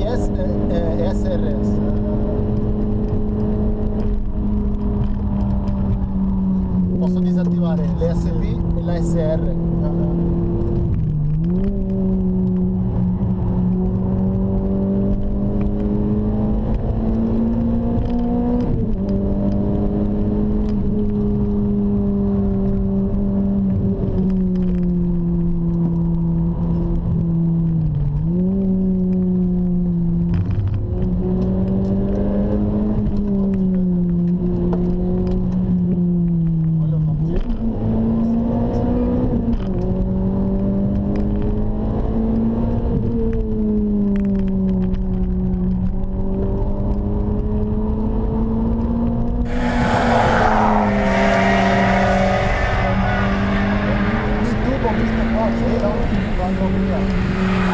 di S, eh, eh SRS. Posso disattivare l'SV e la SR. 谁都替你关照不了